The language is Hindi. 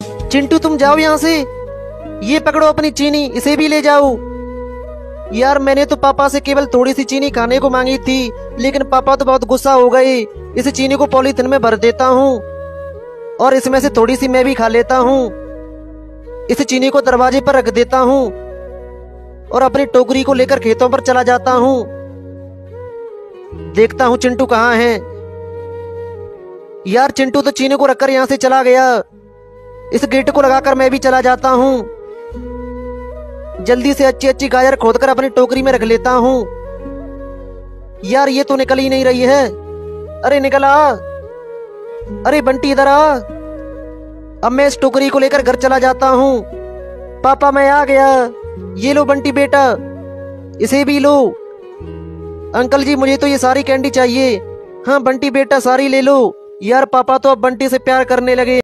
चिंटू, तुम जाओ यहाँ से। ये पकड़ो अपनी चीनी, इसे भी ले जाओ। यार, मैंने तो पापा से केवल थोड़ी सी चीनी खाने को मांगी थी, लेकिन पापा तो बहुत गुस्सा हो गए। इस चीनी को पॉलीथिन में भर देता हूँ, और इसमें से थोड़ी सी मैं भी खा लेता हूँ। इस चीनी को दरवाजे पर रख देता हूँ, और अपनी टोकरी को लेकर खेतों पर चला जाता हूँ। देखता हूँ चिंटू कहाँ है। यार, चिंटू तो चीनी को रखकर यहाँ से चला गया। इस गेट को लगाकर मैं भी चला जाता हूँ। जल्दी से अच्छी अच्छी गाजर खोदकर अपनी टोकरी में रख लेता हूँ। यार, ये तो निकल ही नहीं रही है। अरे, निकल आ। अरे, बंटी, इधर आ। अब मैं इस टोकरी को लेकर घर चला जाता हूँ। पापा, मैं आ गया। ये लो बंटी बेटा। इसे भी लो। अंकल जी, मुझे तो ये सारी कैंडी चाहिए। हाँ बंटी बेटा, सारी ले लो। यार, पापा तो अब बंटी से प्यार करने लगे।